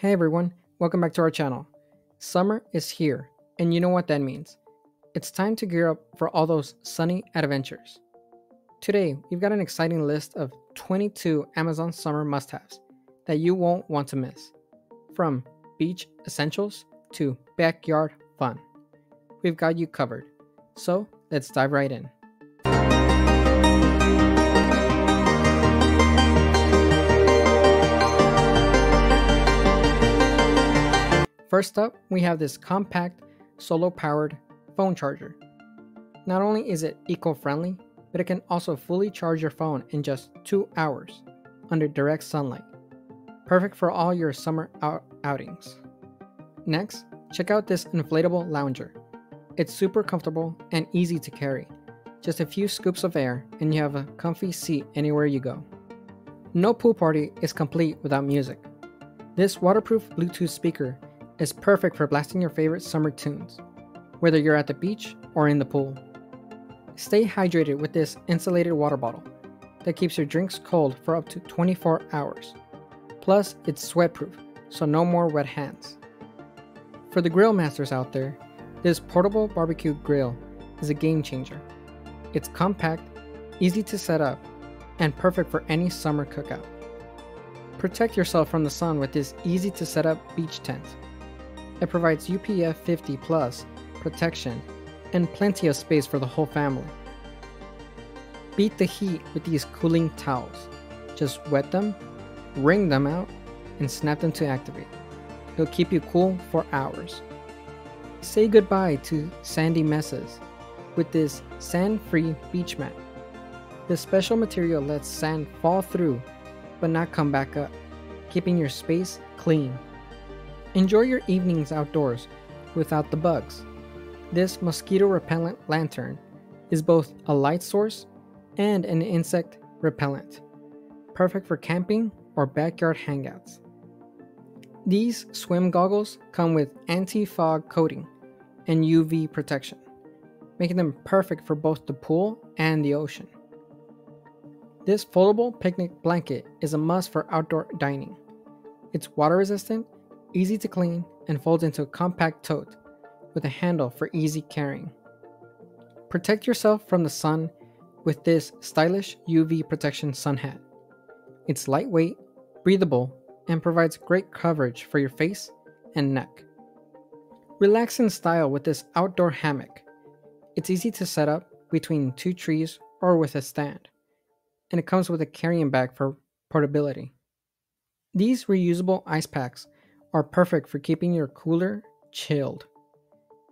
Hey everyone, welcome back to our channel. Summer is here, and you know what that means. It's time to gear up for all those sunny adventures. Today, we've got an exciting list of 22 Amazon summer must haves that you won't want to miss. From beach essentials to backyard fun. We've got you covered. So let's dive right in. First up, we have this compact, solar powered phone charger. Not only is it eco friendly, but it can also fully charge your phone in just two hours under direct sunlight. Perfect for all your summer out- outings. Next, check out this inflatable lounger. It's super comfortable and easy to carry. Just a few scoops of air, and you have a comfy seat anywhere you go. No pool party is complete without music. This waterproof Bluetooth speaker is perfect for blasting your favorite summer tunes, whether you're at the beach or in the pool. Stay hydrated with this insulated water bottle that keeps your drinks cold for up to 24 hours. Plus, it's sweat-proof, so no more wet hands. For the grill masters out there, this portable barbecue grill is a game changer. It's compact, easy to set up, and perfect for any summer cookout. Protect yourself from the sun with this easy to set up beach tent. It provides UPF 50 plus protection and plenty of space for the whole family. Beat the heat with these cooling towels. Just wet them, wring them out, and snap them to activate. It'll keep you cool for hours. Say goodbye to sandy messes with this sand-free beach mat. This special material lets sand fall through but not come back up, keeping your space clean. Enjoy your evenings outdoors without the bugs. This mosquito repellent lantern is both a light source and an insect repellent, perfect for camping or backyard hangouts. These swim goggles come with anti fog coating and UV protection, making them perfect for both the pool and the ocean. This foldable picnic blanket is a must for outdoor dining. It's water resistant easy to clean, and folds into a compact tote with a handle for easy carrying. Protect yourself from the sun with this stylish UV protection sun hat. It's lightweight, breathable, and provides great coverage for your face and neck. Relax in style with this outdoor hammock. It's easy to set up between two trees or with a stand, and it comes with a carrying bag for portability. These reusable ice packs are perfect for keeping your cooler chilled.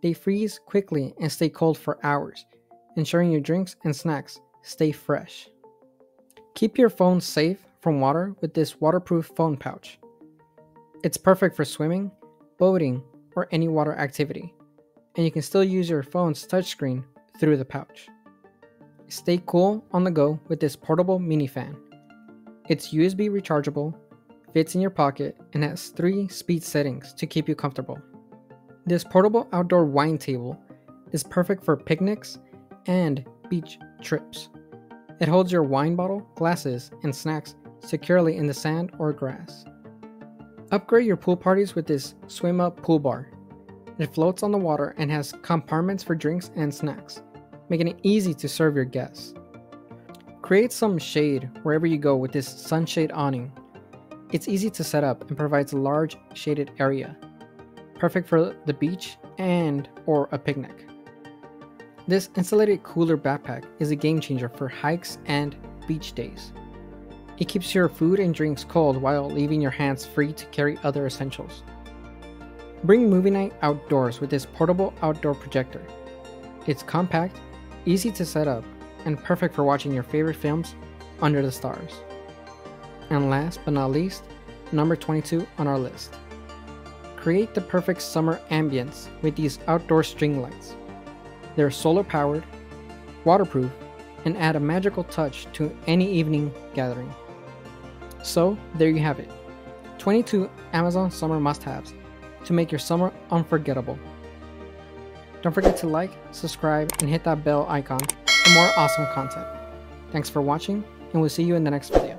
They freeze quickly and stay cold for hours, ensuring your drinks and snacks stay fresh. Keep your phone safe from water with this waterproof phone pouch. It's perfect for swimming, boating, or any water activity, and you can still use your phone's touchscreen through the pouch. Stay cool on the go with this portable mini fan. It's USB rechargeable fits in your pocket, and has three speed settings to keep you comfortable. This portable outdoor wine table is perfect for picnics and beach trips. It holds your wine bottle, glasses, and snacks securely in the sand or grass. Upgrade your pool parties with this swim up pool bar. It floats on the water and has compartments for drinks and snacks, making it easy to serve your guests. Create some shade wherever you go with this sunshade awning it's easy to set up and provides a large shaded area, perfect for the beach and or a picnic. This insulated cooler backpack is a game changer for hikes and beach days. It keeps your food and drinks cold while leaving your hands free to carry other essentials. Bring movie night outdoors with this portable outdoor projector. It's compact, easy to set up, and perfect for watching your favorite films under the stars. And last but not least, number 22 on our list. Create the perfect summer ambience with these outdoor string lights. They're solar powered, waterproof, and add a magical touch to any evening gathering. So, there you have it 22 Amazon summer must haves to make your summer unforgettable. Don't forget to like, subscribe, and hit that bell icon for more awesome content. Thanks for watching, and we'll see you in the next video.